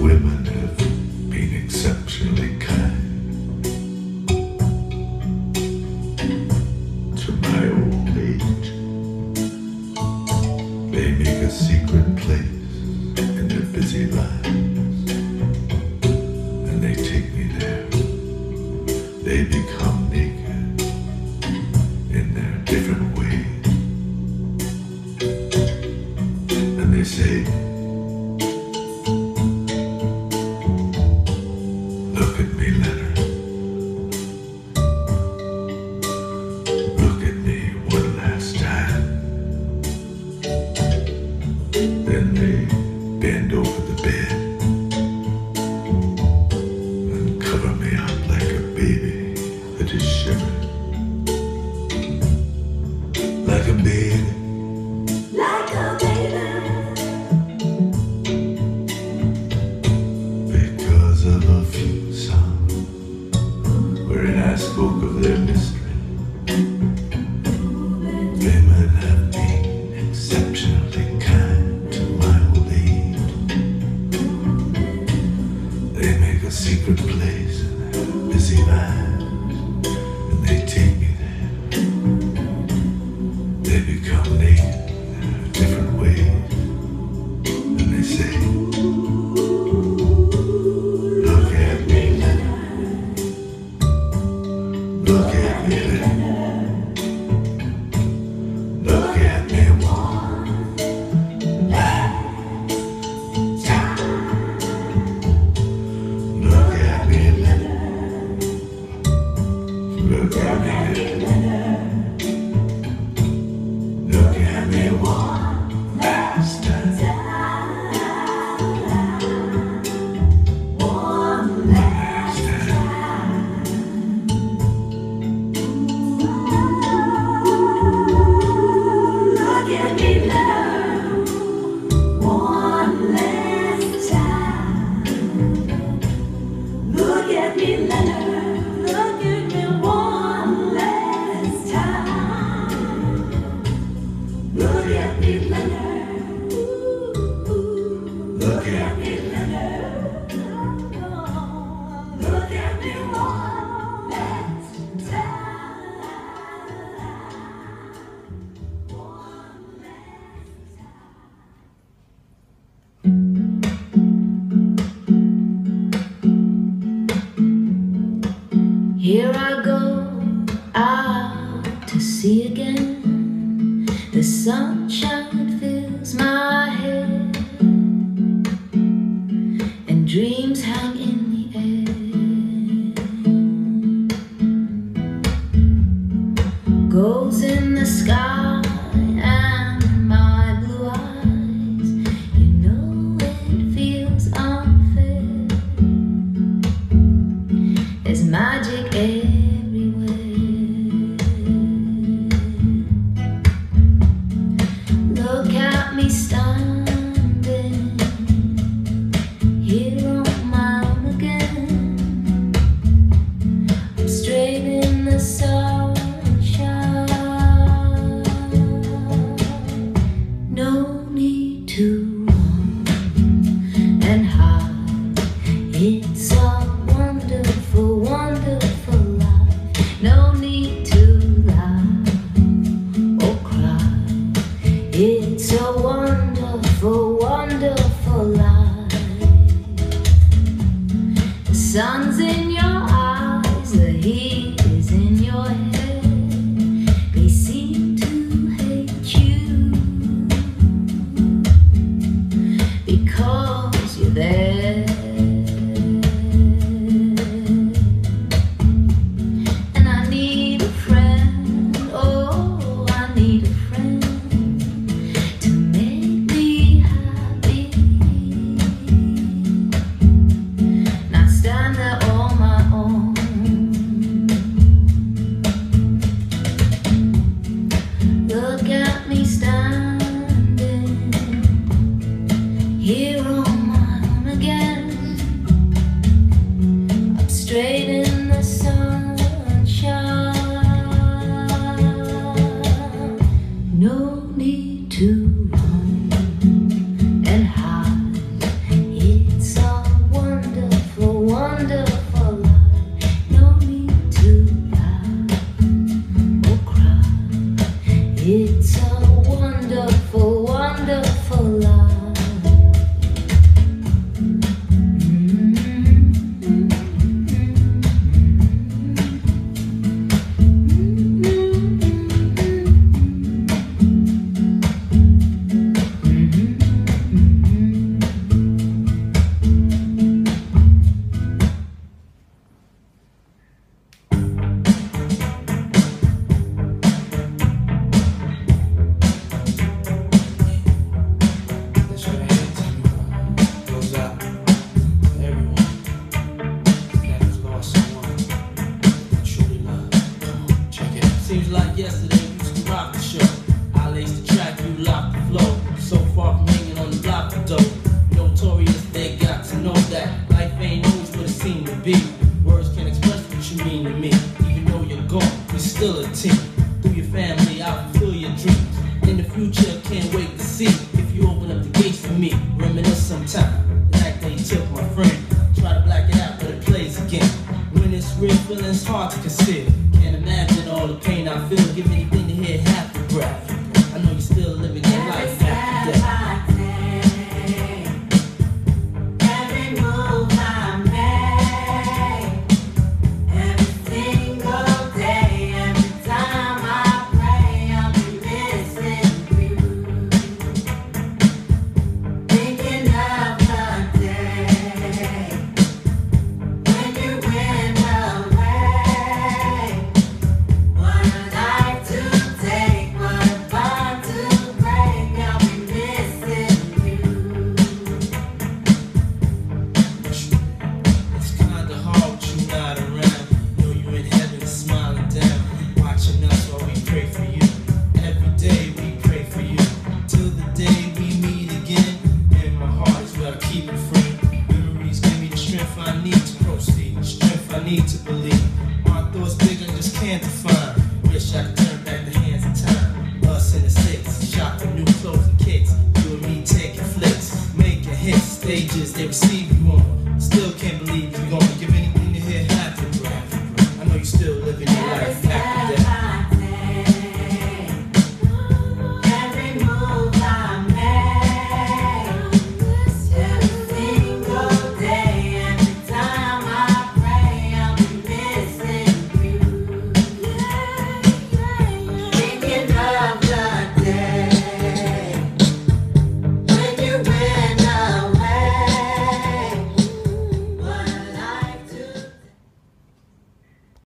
women have been exceptionally kind. like a bee. let be love. see again. The sunshine Duns in still a team. deceive you on. Still can't believe you're gonna give giving